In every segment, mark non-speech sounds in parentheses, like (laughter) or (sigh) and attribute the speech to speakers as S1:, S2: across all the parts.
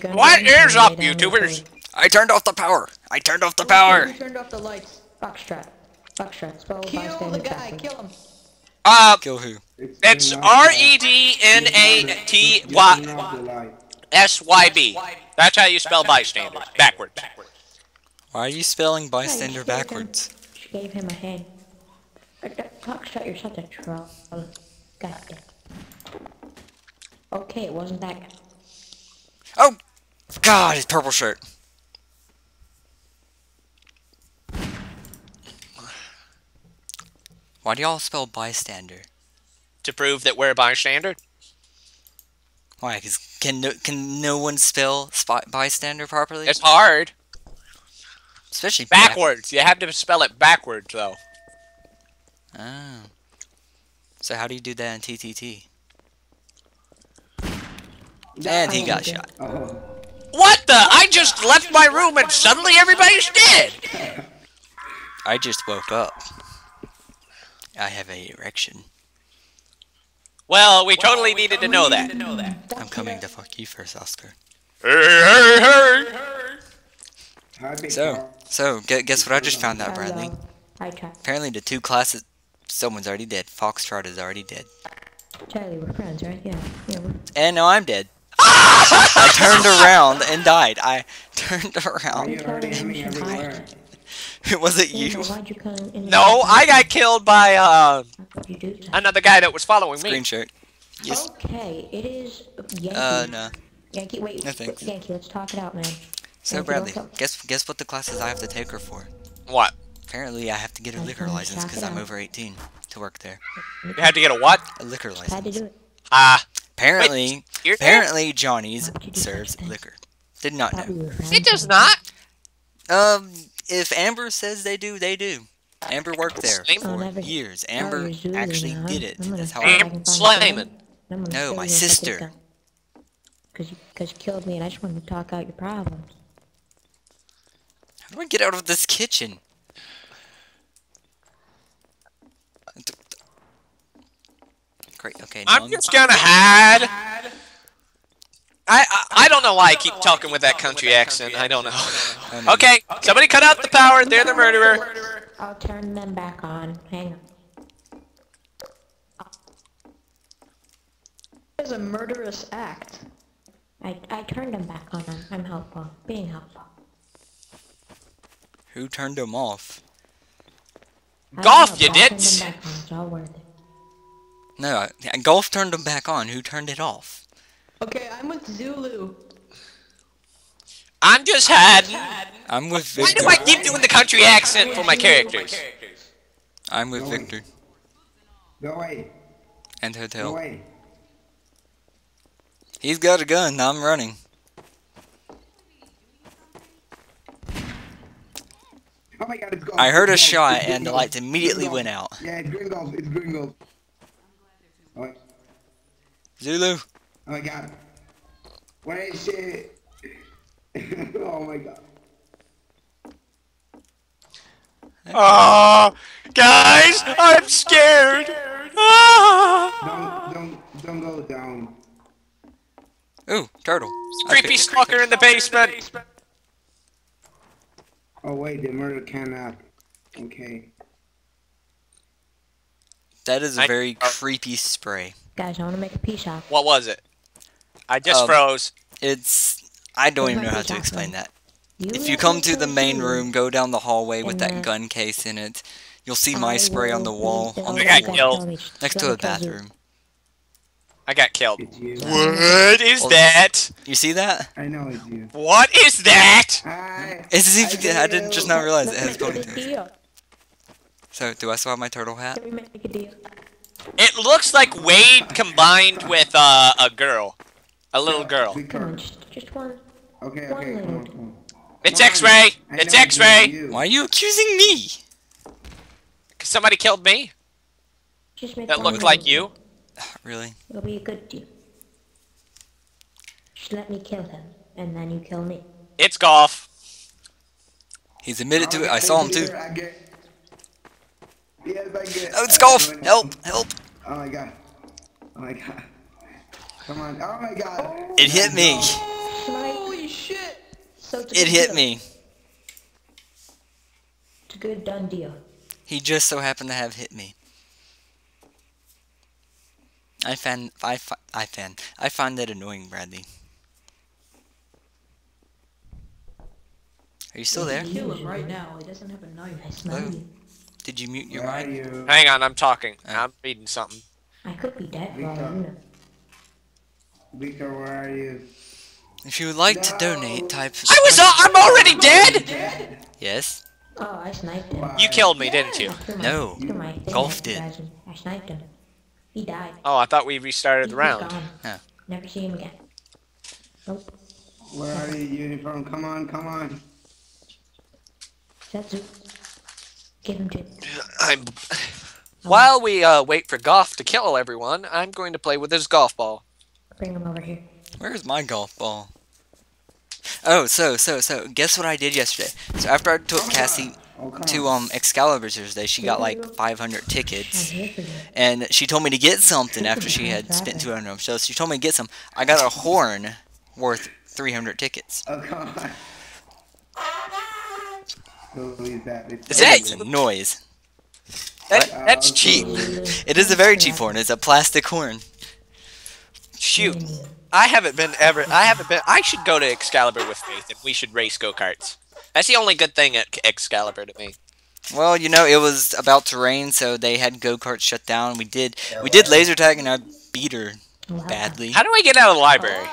S1: gun.
S2: What
S3: ready.
S2: up, YouTubers?
S1: I turned off the power. I turned off the
S3: You
S1: power.
S3: turned off the lights. Foxtrot. Foxtrot. Spell
S4: Kill
S3: bystander
S4: the guy,
S3: backwards.
S4: kill him.
S2: Uh,
S1: Kill who?
S2: it's R E D N A T Y S Y B. That's how you spell bystander. Backwards.
S1: Why are you spelling bystander
S3: you scared him.
S1: backwards?
S3: She gave him a hand. Foxtrot, you're such a troll. God damn. Okay, it wasn't that guy.
S1: Oh! God, his purple shirt. Why do y'all spell bystander?
S2: To prove that we're a bystander.
S1: Why? Cause can no, can no one spell spot bystander properly?
S2: It's hard.
S1: Especially back-
S2: Backwards. You have to spell it backwards, though.
S1: Oh. So how do you do that in TTT? And he got shot.
S2: What the? I just left my room and suddenly everybody's dead.
S1: I just woke up. I have a erection.
S2: Well, we totally needed to know that.
S1: I'm coming to fuck you first, Oscar.
S2: Hey, hey, hey.
S1: So, so guess what I just found out, Bradley?
S3: Hi, Charlie.
S1: Apparently, the two classes. Someone's already dead. Foxtrot is already dead.
S3: Charlie, we're friends, right? Yeah. Yeah, we're
S1: And now I'm dead. I turned around and died. I turned around.
S3: you already having? (laughs)
S1: Was it you?
S3: but why'd you come in
S2: No, I got killed by uh
S3: What'd you do? to-
S2: another guy that was following me.
S1: Green shirt. Yes.
S3: Okay, it is Yankee.
S1: Uh, no.
S3: Yankee, wait,
S1: No, thanks.
S3: Yankee, let's talk it out, man.
S1: So
S3: Yankee,
S1: Bradley, guess guess what the classes I have to take her for?
S2: What?
S1: Apparently, I have to get a
S3: I
S1: liquor license because I'm
S3: out.
S1: over 18 to work there.
S2: You have to get a what?
S1: A liquor
S3: Had to
S1: license.
S3: do it.
S2: Ah,
S1: Apparently,
S2: you're there?
S1: apparently Johnny's
S3: Why would you do such
S1: serves liquor. Did not know.
S3: we were friends.
S2: It does not.
S1: Um, if Amber says they do, they do. Amber worked there
S2: Same.
S1: For years.
S3: Oh,
S1: Amber actually did it. That's how
S3: see
S1: I.
S3: I
S2: Am
S3: can
S2: Slayman.
S3: a gun. I'm gonna
S1: No, my
S3: you if I get a
S1: sister.
S3: Cause you, cause you killed me and I just wanted to talk out your problems.
S1: How do I get out of this kitchen? Great. Okay. now
S2: I'm just gonna hide. I, I I don't know why I keep talking with that country accent. I don't know.
S1: I.
S2: Okay, somebody cut out the power. They're the murderer.
S3: I'll turn them back on. Hang on.
S4: It's a murderous act.
S3: I, I turned them back on. I'm, I'm helpful. Being helpful.
S1: Who turned them off?
S3: I
S2: Golf,
S3: don't
S2: you
S3: know,
S1: No, I, Golf turned them back on. Who turned it off?
S4: Okay, I'm with Zulu.
S2: I'm just hiding.
S1: I'm with Victor.
S2: Why do I keep doing the country accent for my characters?
S1: I'm with Victor
S5: Go away.
S1: and hotel.
S5: Go away.
S1: He's got a gun. I'm running.
S5: Oh my god, it's golf.
S1: I heard a
S5: It's
S1: shot
S5: It's
S1: and the lights immediately went out.
S5: Yeah, it's green. It's green golf. Oh, my-
S1: Zulu. (laughs)
S5: oh my god. What is shit? oh my god.
S2: Oh, guys, I'm scared. Ah.
S5: Don't, don't, don't go down.
S1: Ooh, turtle.
S2: Creepy stalker in the basement.
S5: Oh wait, the murder cannot. Okay.
S1: That is a
S2: I-
S1: very
S2: uh,
S1: creepy spray.
S3: Guys, I want to make a peace off.
S2: What was it? I just
S1: Um,
S2: froze.
S1: It's. I don't
S3: Where's
S1: even know how to explain
S3: offering?
S1: that.
S3: You
S1: If you come to the main
S3: too.
S1: room, go down the hallway with that gun case in it. You'll see my
S3: I
S1: spray on the wall on
S3: the
S1: the
S2: I got killed.
S1: Next to a bathroom.
S2: I got killed. What is
S1: Well-
S2: that?
S1: You see that?
S5: I know it's you.
S2: What is that?
S5: Hi.
S1: It's as if I didn't just not realize it has
S3: Let's make a
S1: ponytails.
S3: Deal.
S1: So, do I still have my turtle hat?
S3: Can we make a deal?
S2: It looks like Wade combined with uh, a girl, a little girl.
S3: Come on, just, just one.
S5: Okay,
S3: One
S5: okay, come on, come on.
S2: It's X-ray. It's X-ray.
S1: Why are you accusing me?
S2: Because somebody killed me.
S3: Just make
S2: That looked like you. (sighs)
S1: Really?
S3: It'll be a good deal. Just let me kill him, and then you kill me.
S2: It's golf.
S1: He's admitted to it. I saw him too.
S5: Here, I get- Yes, I get.
S1: Oh, it's golf! Help! Help!
S5: Oh my god. Oh my god. Come on. Oh my god.
S1: It hit me.
S3: tonight.
S4: Holy shit!
S3: So
S1: It hit
S3: deal.
S1: me.
S3: It's a good done deal.
S1: He just so happened to have hit me. I find I fi- I fan I find that annoying, Bradley. Are you still there?
S4: Kill him right now. He doesn't have a knife.
S3: I smell
S1: Hello?
S3: You.
S1: Did you mute your
S5: Where
S1: mic?
S5: you?
S2: Hang on, I'm talking.
S1: Oh.
S2: I'm reading something.
S3: I could be dead for all you know.
S5: Victor, where are you?
S1: If you would like to donate, type.
S2: I was. al- I'm already dead.
S1: Yes.
S3: Oh, I sniped him.
S5: Why?
S2: You killed me, didn't you?
S3: My-
S1: No.
S3: my
S1: Golf
S3: I
S1: did.
S3: imagine. I sniped him. He died.
S2: Oh, I thought we restarted
S3: He
S2: the round.
S3: gone.
S1: Oh.
S3: Never see him again. Nope.
S5: Where are you, uniform? Come on, come on.
S3: That's it. Give him to.
S2: I'm. While we uh, wait for Golf to kill everyone, I'm going to play with this golf ball.
S3: Bring him over here.
S1: Where's my golf ball? Oh, so so so. Guess what I did yesterday? So after I took Cassie
S5: Oh,
S1: to
S5: on.
S1: um Excalibur Thursday, she got like 500 tickets.
S3: here for you.
S1: and she told me to get something after she had (laughs) spent 200 of them. So she told me to get some. I got a horn worth 300 tickets.
S5: Oh, come on. That? It's
S2: Is that-
S1: a noise.
S2: That, that's cheap. (laughs)
S1: It is a very cheap horn. It's a plastic horn.
S2: Shoot. I haven't been ever. I haven't been. I should go to Excalibur with Faith, and we should race go karts. That's the only good thing at Excalibur to me.
S1: Well, you know, it was about to rain, so they had go karts shut down. We did we did laser tag, and I beat her badly.
S2: How do I get out of the library?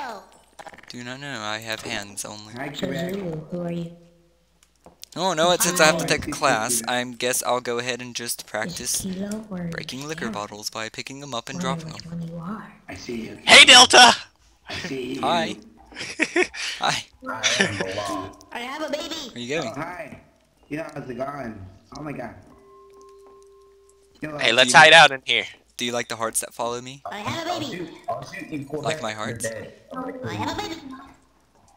S1: Do not know. I have hands only.
S5: Hi,
S3: So
S5: Quebec.
S3: Zulu, who are you?
S1: Oh no! It since I have to take a class, (laughs) I guess I'll go ahead and just practice breaking liquor bottles by picking them up and dropping them.
S3: one you are.
S5: I see you.
S2: Hey Delta.
S5: I see you.
S1: Hi. (laughs) Hi.
S4: I have a baby.
S1: Where you
S5: Oh,
S1: going?
S5: hi. Yeah, how's it going? Oh my god. Yo,
S2: Hey, let's hide out in here.
S1: Do you like the hearts that follow me?
S4: I have a baby.
S1: Like my hearts?
S4: I have a baby.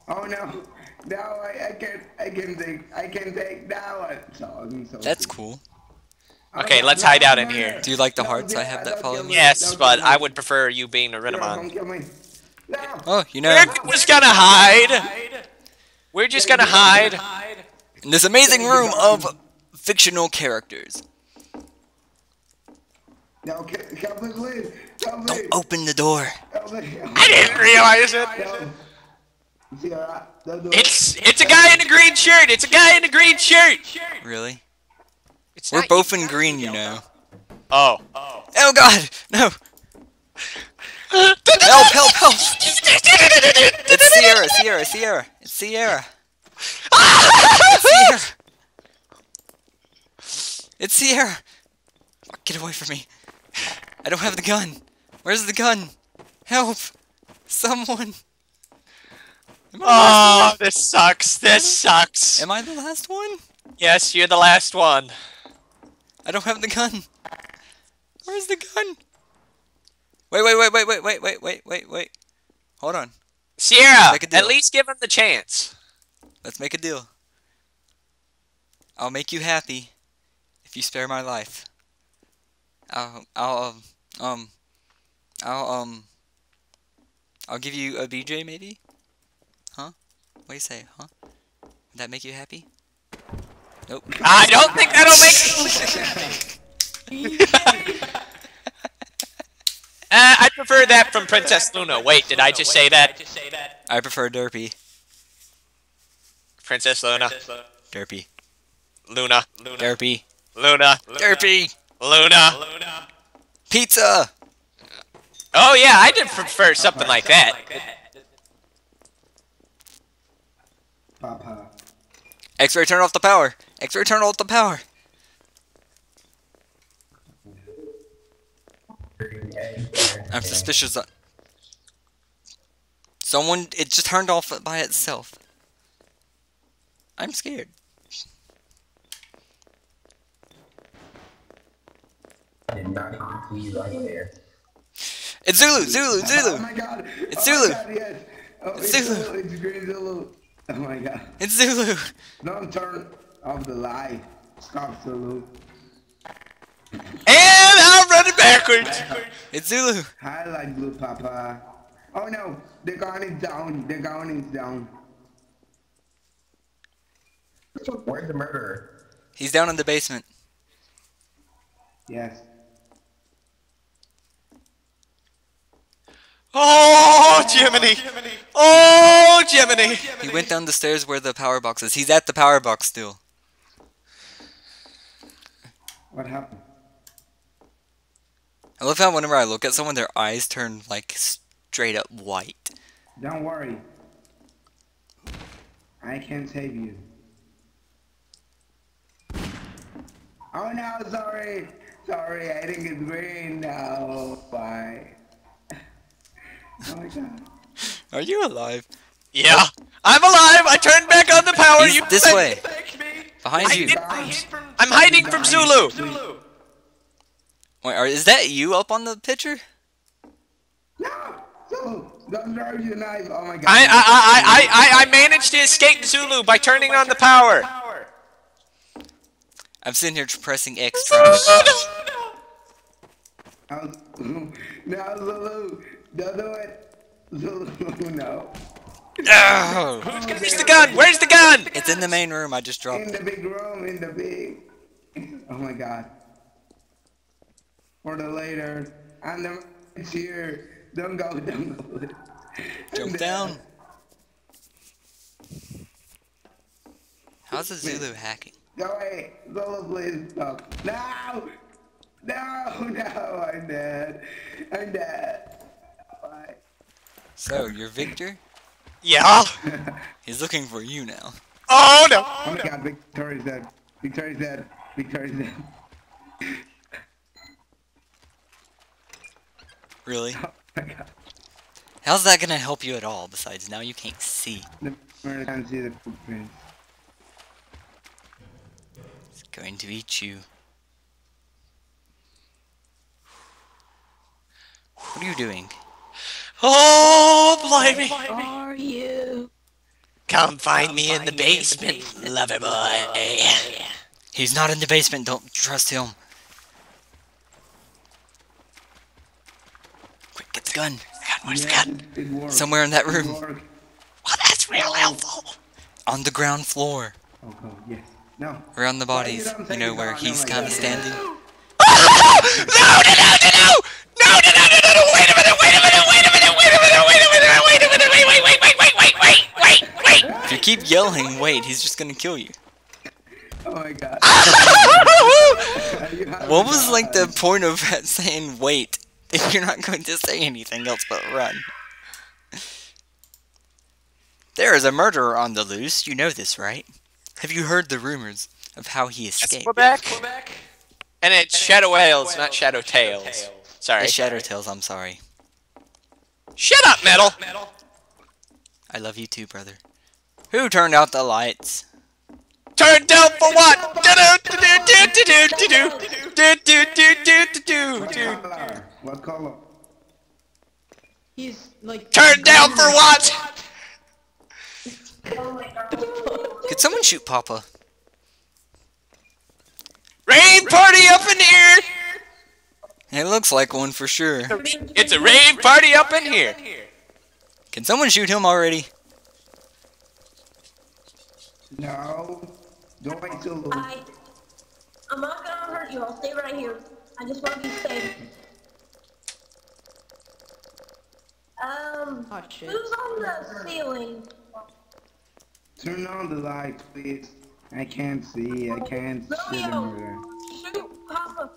S5: Oh no. No, I, I can't, I can take, I can take that one. So, I'm so
S1: That's cool.
S2: Okay, let's hide out in here.
S1: Do you like the
S5: No,
S1: hearts I
S5: yeah,
S1: have that
S5: don't
S1: follow
S5: kill
S1: me?
S5: me.
S2: Yes,
S5: Don't
S2: but
S5: kill.
S2: I would prefer you being a
S5: Yo, Don't Renamon. No.
S1: Oh, you know,
S2: We're just gonna hide. We're just gonna hide.
S1: in this amazing room of fictional characters.
S5: No, kill, kill me, please. Kill me.
S1: Don't open the door.
S2: I didn't realize it.
S5: No. Zero. Don't do it.
S2: It's it's a guy in a green shirt. It's a guy in a green shirt.
S1: Really?
S2: It's
S1: We're
S2: not
S1: both in green, you know.
S2: Oh.
S1: Oh Oh God, no! Help! Help! Help! It's Sierra! Sierra! Sierra! It's Sierra! It's Sierra! It's Sierra! Fuck, Get away from me! I don't have the gun. Where's the gun? Help! Someone! Am I, the
S2: Oh, this sucks. This sucks.
S1: Am I the last one?
S2: Yes, you're the last one.
S1: I don't have the gun. Where's the gun? Wait, wait, wait, wait, wait, wait, wait, wait, wait, wait. Hold on.
S2: Sierra,
S1: Make a deal.
S2: at least give him the chance.
S1: Let's make a deal. I'll make you happy if you spare my life. I'll, I'll, um, um, I'll, um, I'll give you a BJ maybe? What do you say, huh? Would that make you happy? Nope.
S2: I don't think that'll make. (laughs) (laughs) uh, I prefer that from Princess Luna. Wait, did I just say that?
S1: I prefer Derpy.
S2: Princess Luna.
S1: Derpy. Luna.
S2: Luna.
S1: Derpy.
S2: Luna.
S1: Derpy!
S2: Luna.
S1: Pizza!
S2: Oh yeah, I did prefer something like that.
S5: Papa.
S1: X-ray turn off the power! X-ray turn off the power! I'm suspicious that someone it just turned off by itself. I'm scared. It's Zulu, Zulu,
S5: Oh
S1: Zulu.
S5: my god.
S1: It's
S5: oh
S1: Zulu.
S5: My god, yes. Oh,
S1: It's
S5: it's,
S1: Zulu.
S5: Zulu. It's green Zulu. (laughs) Oh my god.
S1: It's Zulu.
S5: Don't turn off the light. Stop Zulu.
S2: And I'm running backwards.
S1: It's Zulu.
S5: I like blue papa. Oh no, the gun is down. The gun is down.
S6: Where's the murderer?
S1: He's down in the basement.
S5: Yes.
S2: Oh, Jiminy! Oh, Jiminy!
S1: He went down the stairs where the power box is. He's at the power box still.
S5: What happened?
S1: I love how whenever I look at someone, their eyes turn like straight up white.
S5: Don't worry. I can save you. Oh no, sorry. Sorry, I think it's green now. Bye. Oh my god.
S1: Are you alive?
S2: Yeah. I'm alive! I turned back on the power!
S1: He's
S2: you
S1: this
S2: think-
S1: way. Behind
S2: I
S1: you.
S2: did- I'm hiding from Zulu!
S1: Wait, are, is that you up on the picture?
S5: No! So, don't throw your knife. Oh my god.
S2: I, I, I, I, I, I managed to escape Zulu by turning on the power!
S1: I'm sitting here pressing X trying to...
S5: No, no, Zulu. Don't do it. Zulu, (laughs) no.
S1: Oh!
S2: Where's the gun? Where's the gun?
S1: It's in the main room. I just dropped
S5: In the big room, in the big. (laughs) Oh my god. For the later. And the it's here. Don't go, (laughs) don't go.
S1: Jump down. How's the Zulu hacking?
S5: Go away. Zulu, please stop. No! No, no, I'm dead. I'm dead. Bye.
S1: So, you're Victor?
S2: Yeah. (laughs)
S1: He's looking for you now.
S2: Oh no.
S5: Oh my god, Victoria's dead. Victoria's dead. Victoria's dead.
S1: Really?
S5: Oh my god.
S1: How's that gonna help you at all, besides now you can't see?
S5: The can't see the footprints.
S1: It's going to eat you. What are you doing?
S2: Oh, blimey.
S3: Where Are you?
S2: Come find me in the basement, lover boy.
S1: He's not in the basement, don't trust him. Quick, get the gun.
S2: Where's the gun?
S5: It, it worked.
S1: Somewhere in that room.
S5: worked.
S2: Oh, that's real helpful.
S1: On the ground floor.
S5: Oh, oh, yes. No.
S1: Around the bodies.
S5: don't
S1: You know where he's
S5: Oh
S1: kind of standing.
S2: No, no, no, no, no! No,
S1: If you keep yelling, wait, he's just gonna kill you.
S5: Oh my god. (laughs) (laughs)
S1: What was like the point of (laughs) saying wait if you're not going to say anything else but run? There is a murderer on the loose. You know this, right? Have you heard the rumors of how he escaped?
S2: Quebec? And it's Shadow Whales, not Shadow Tails. Sorry.
S1: It's Shadow Tales, I'm sorry.
S2: Shut up, Metol!
S1: I love you too, brother. Who turned out the lights?
S2: Turned out for what?
S5: What color?
S3: He's like.
S2: Turned down for what?
S1: Could someone shoot Papa?
S2: Rain party up in here!
S1: It looks like one for sure.
S2: It's a rain party up in here!
S1: Can someone shoot him already?
S5: No. Don't wait till Lou.
S4: I, I'm not gonna hurt you. I'll stay right here. I just want to be safe. Um,
S3: Oh shit.
S4: who's on the ceiling?
S5: Turn on the light, please. I can't see. I can't see the murder.
S4: Romeo, shoot Papa.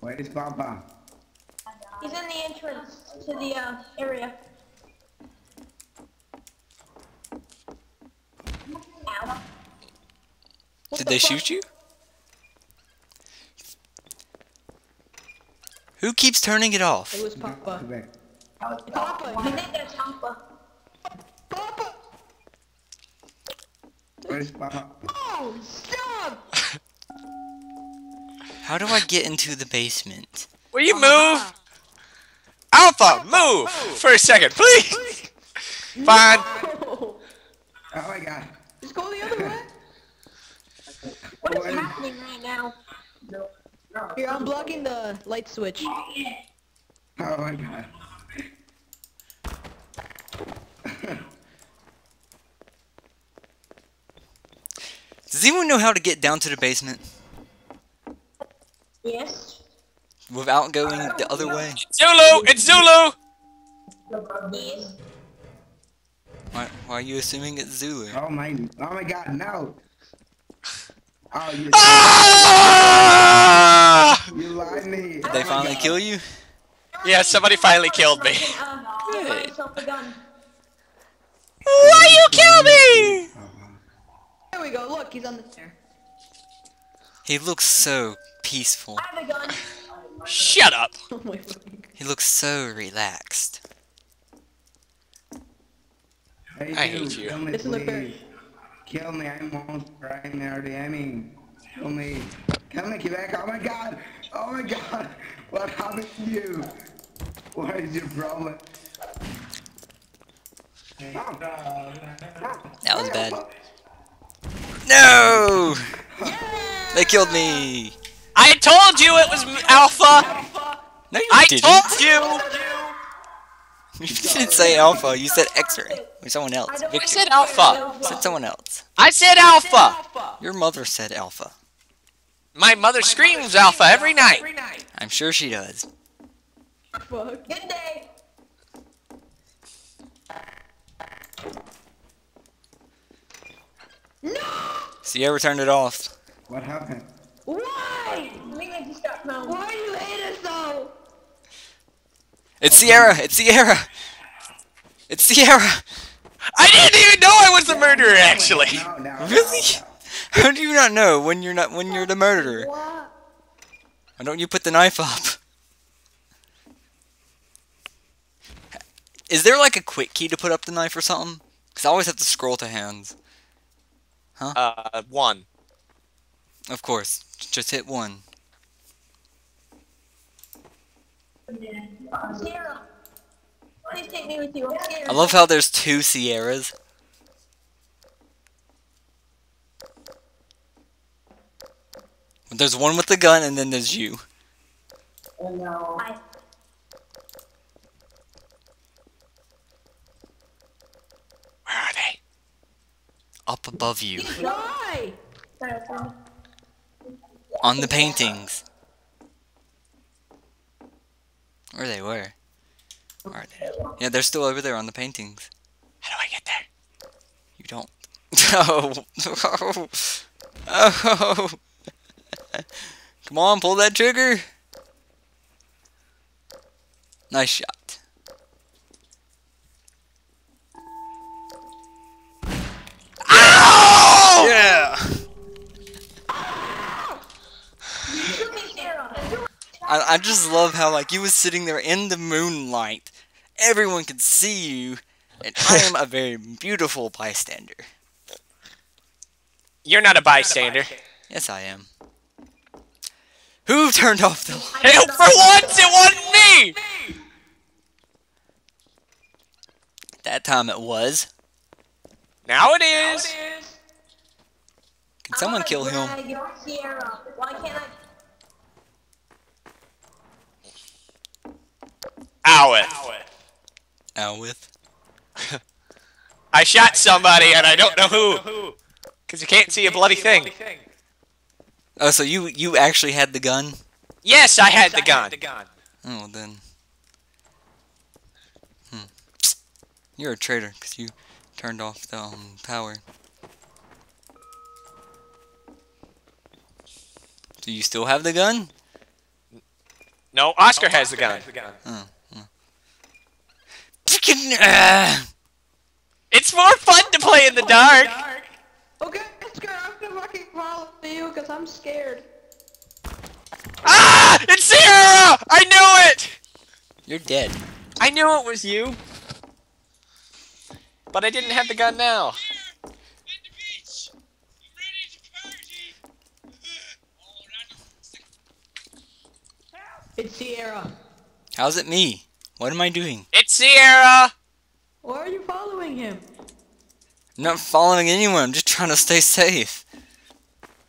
S5: Where is Papa?
S4: He's in the entrance to the uh, area. What
S1: Did
S4: the
S1: they
S4: fuck?
S1: shoot you? Who keeps turning it off?
S3: It was Papa. Papa.
S4: I think that's Papa.
S3: Papa.
S5: Where is Papa?
S3: Oh, stop! (laughs)
S1: How do I get into the basement?
S2: Will you move? Alpha, move! For a second, please! (laughs) Fine.
S3: Oh,
S5: Oh my god.
S3: Just go the other way. (laughs)
S4: What is happening right now? No. no.
S3: Here, I'm blocking the light switch.
S5: Oh my god. (laughs)
S1: Does anyone know how to get down to the basement?
S4: Yes.
S1: Without going the other way?
S2: It's Zulu! It's Zulu!
S4: Yes.
S1: Why, why are you assuming it's Zulu?
S5: Oh my, oh my god, no. Oh, you,
S2: Ah! (laughs)
S5: you lied me.
S1: Did they finally kill you?
S2: Yeah, somebody finally killed me.
S4: Buy yourself a gun.
S2: Why you kill me?
S3: There we go. Look, he's on the chair.
S1: He looks so peaceful.
S4: I have a gun.
S2: Shut up. (laughs)
S3: Oh my fucking.
S1: He looks so relaxed.
S5: Hey,
S2: I
S5: dude,
S2: hate you.
S5: Kill me,
S3: Doesn't look
S5: please.
S3: very-
S5: Kill me, I'm almost crying already aiming. Kill me. Kill me, Quebec. Oh my god. Oh my god. (laughs) What happened to you? What is your problem? Oh.
S1: Uh, that was bad. No! They killed me!
S2: I told you it was Alpha.
S1: No, you
S2: I
S1: didn't.
S2: told you. (laughs)
S1: You didn't say Alpha. You said X-ray. Or someone else.
S4: I don't
S1: Victor
S2: I said Alpha.
S1: said someone else.
S2: I said Alpha.
S1: Your mother said Alpha.
S2: My mother screams Alpha every night.
S1: I'm sure she does.
S3: Fuck.
S4: Good day. No.
S1: Sierra turned it off.
S5: What happened?
S3: Why?
S4: We need to stop now.
S3: Why do you hate us though?
S1: It's Sierra! It's Sierra! It's Sierra!
S2: I didn't even know I was the murderer, actually.
S5: No, no.
S1: Really? How do you not know when you're not when you're the murderer? Why don't you put the knife up? Is there like a quick key to put up the knife or something? Cause I always have to scroll to hands. Huh?
S2: Uh, one.
S1: Of course, just hit one.
S4: Sierra. Please take me with you. I'm scared.
S1: I love how there's two Sierras. There's one with the gun and then there's you.
S4: Oh I,
S2: Where are they?
S1: Up above you.
S3: Why?
S1: On the paintings. Where they were. Are they? Yeah, they're still over there on the paintings.
S2: How do I get there?
S1: You don't. Oh. (laughs) Oh. (laughs) Come on, pull that trigger. Nice shot.
S2: Ow!
S1: Yeah.
S4: shoot me, Sierra.
S1: I, I just love how like you was sitting there in the moonlight. Everyone could see you, and I am a very beautiful bystander.
S2: You're not a bystander.
S1: Yes, I am. Who turned off the light?
S2: Hey, (laughs) for once, it wasn't me.
S1: That time it was.
S2: Now it is.
S1: Can someone kill him?
S4: gonna drag Sierra. Why can't I?
S2: Ow it.
S1: Out.
S2: I shot somebody and I don't know who. Because you can't see a bloody thing.
S1: Oh, so you you actually had the gun?
S2: Yes, I had the gun.
S1: Oh, then. Hmm. You're a traitor because you turned off the um, power. Do you still have the gun?
S2: No, Oscar has the gun.
S1: Freaking! ah!
S2: It's more fun to play in the dark.
S3: Okay, Oscar, I'm gonna fucking follow you because I'm scared.
S2: Ah! It's Sierra! I knew it!
S1: You're dead.
S2: I knew it was you. But I didn't have the gun now.
S3: It's Sierra.
S1: How's it me? What am I doing?
S2: It's Sierra!
S3: Why are you following him?
S1: I'm not following anyone. I'm just trying to stay safe.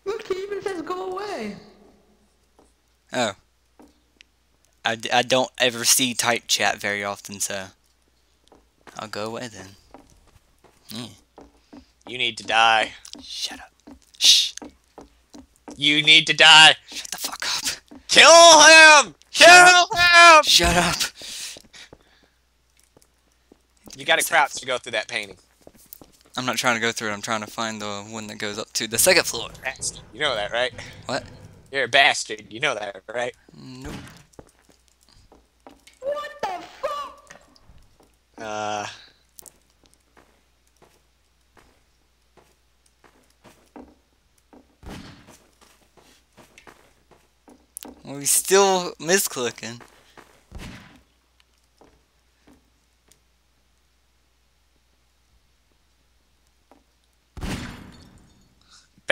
S3: Look, he even says go away.
S1: Oh. I, d- I don't ever see type chat very often, so I'll go away then. Yeah.
S2: You need to die.
S1: Shut up. Shh.
S2: You need to die.
S1: Shut the fuck up.
S2: Kill him! Kill him!
S1: Shut up.
S2: You gotta crouch to go through that painting.
S1: I'm not trying to go through it. I'm trying to find the one that goes up to the second floor.
S2: Bastard. You know that, right?
S1: What?
S2: You're a bastard. You know that, right?
S1: Nope.
S3: What the fuck?
S2: Uh.
S1: We still misclicking.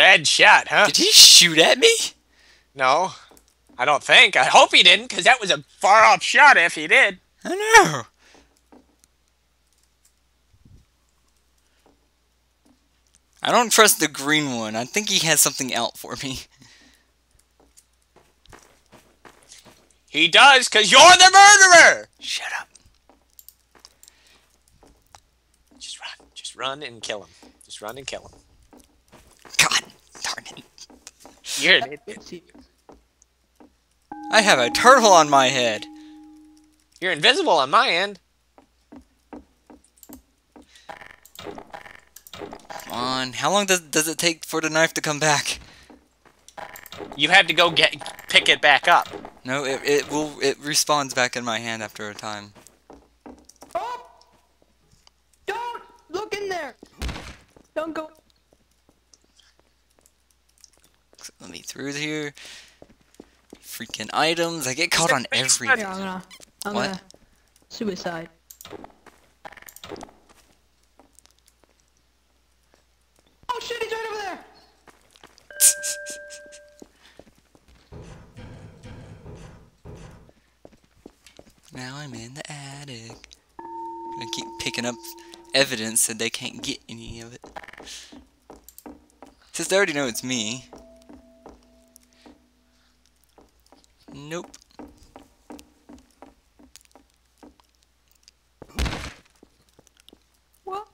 S2: Bad shot, huh?
S1: Did he shoot at me?
S2: No. I don't think. I hope he didn't, because that was a far off shot if he did.
S1: I know. I don't trust the green one. I think he has something out for me.
S2: He does, because you're the murderer!
S1: Shut up.
S2: Just run. Just run and kill him. Just run and kill him.
S1: God darn it.
S2: You're an idiot.
S1: I have a turtle on my head.
S2: You're invisible on my end.
S1: Come on. How long does, does it take for the knife to come back?
S2: You had to go get pick it back up.
S1: No, it, it will it respawns back in my hand after a time.
S3: Oh! Don't look in there. Don't go.
S1: Let me through here. Freaking items. I get caught on every.
S3: Yeah, I'm gonna. I'm
S1: What?
S3: gonna. Suicide. Oh shit! He's right over there. (laughs)
S1: Now I'm in the attic. Gonna keep picking up evidence so they can't get any of it. Since they already know it's me. Nope.
S3: What?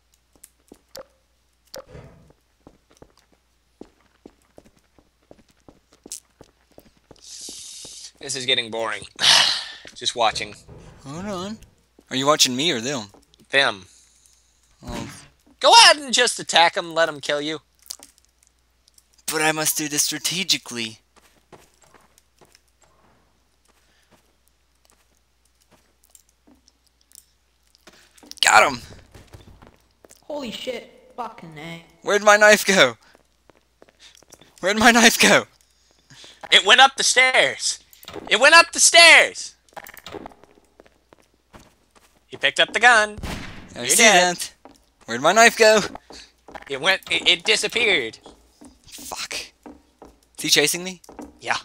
S2: This is getting boring. (sighs) Just watching
S1: Hold on. Are you watching me or them?
S2: them.
S1: Oh,
S2: Go ahead and just attack them. Let them kill you.
S1: but I must do this strategically. Got him!
S3: Holy shit! Fucking a.
S1: Where'd my knife go? Where'd my knife go?
S2: It went up the stairs. It went up the stairs. He picked up the gun.
S1: I
S2: You're
S1: see
S2: dead.
S1: that. Where'd my knife go?
S2: It went. It, it disappeared.
S1: Fuck. Is he chasing me?
S2: Yeah.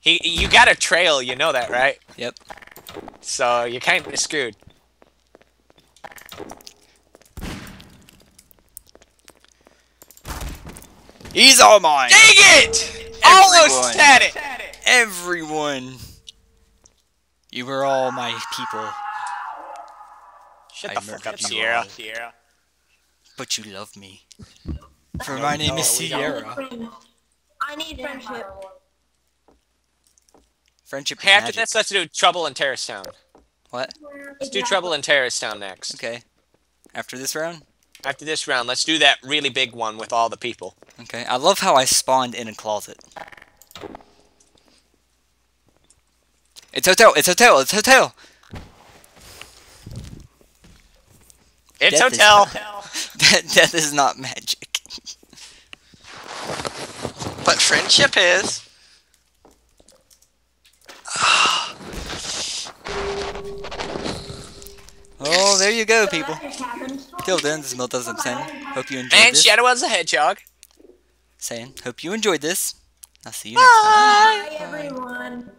S2: He. You got a trail. You know that, right?
S1: Yep.
S2: So you're kind of screwed.
S1: He's all mine!
S2: Dang it! Almost
S1: Everyone.
S2: had it.
S1: Everyone! You were all my people,
S2: Shut
S1: I
S2: the fuck up, Sierra. Sierra.
S1: but you love me. For my name is
S2: no, we don't.
S1: Sierra.
S4: I need friendship.
S1: Friendship is
S2: Hey, after
S1: magic.
S2: this, let's do Trouble in Terrorist Town.
S1: What?
S2: Let's do Trouble in Terrorist Town next.
S1: Okay. After this round?
S2: After this round, let's do that really big one with all the people.
S1: Okay. I love how I spawned in a closet. It's hotel. It's hotel. It's hotel.
S2: It's
S1: Death is-
S2: Hotel.
S1: That (laughs) death is not magic.
S2: But friendship is.
S1: Oh, there you go, people.
S4: that.
S1: Till then, this is Mill Doesn't Sing. Hope you enjoyed
S2: And
S1: this.
S2: Shadow was a hedgehog.
S1: Saying, hope you enjoyed this. I'll see you next time.
S4: Bye, everyone.